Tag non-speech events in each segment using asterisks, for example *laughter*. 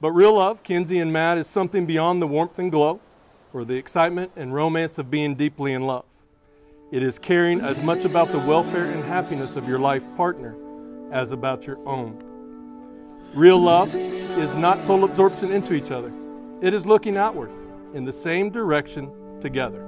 But real love, Kenzie and Matt, is something beyond the warmth and glow or the excitement and romance of being deeply in love. It is caring as much about the welfare and happiness of your life partner as about your own. Real love is not total absorption into each other. It is looking outward in the same direction together.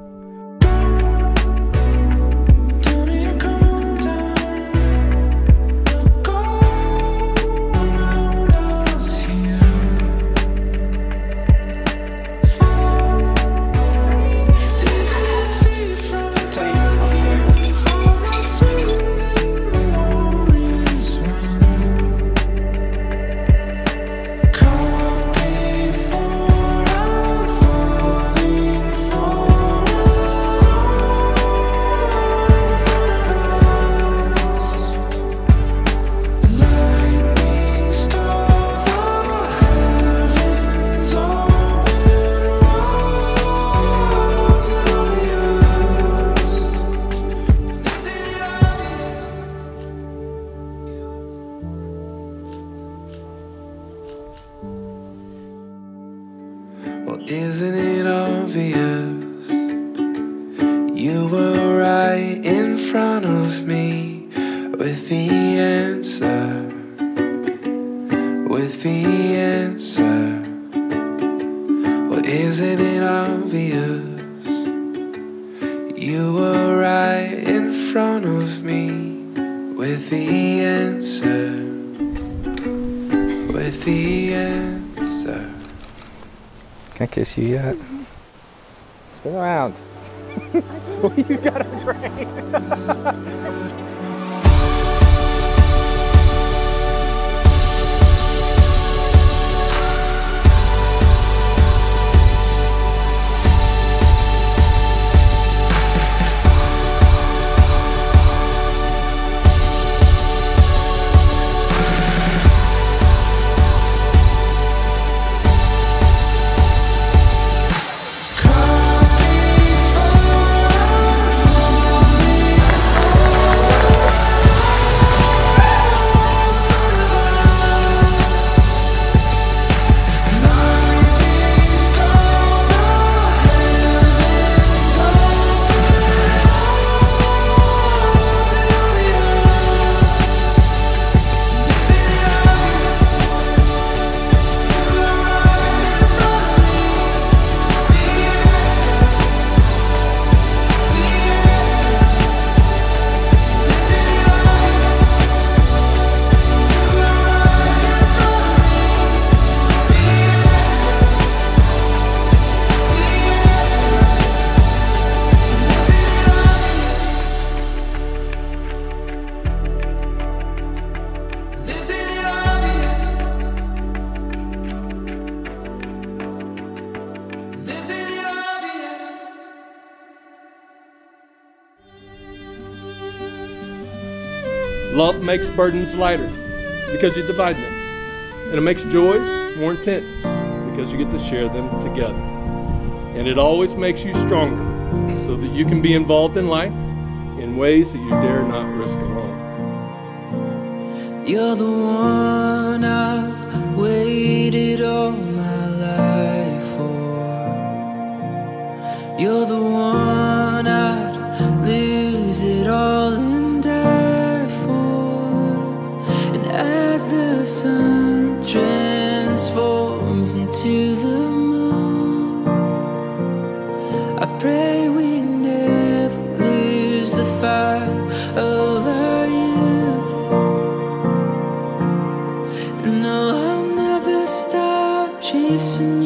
You were right in front of me with the answer. With the answer. Well, isn't it obvious? You were right in front of me with the answer. With the answer. Can I kiss you yet? Spin around. *laughs* you got a train. *laughs* Love makes burdens lighter because you divide them. And it makes joys more intense because you get to share them together. And it always makes you stronger so that you can be involved in life in ways that you dare not risk alone. You're the one I've waited all my life for. You're the one pray we never lose the fire of our youth. No, I'll never stop chasing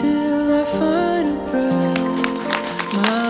till I find a breath. My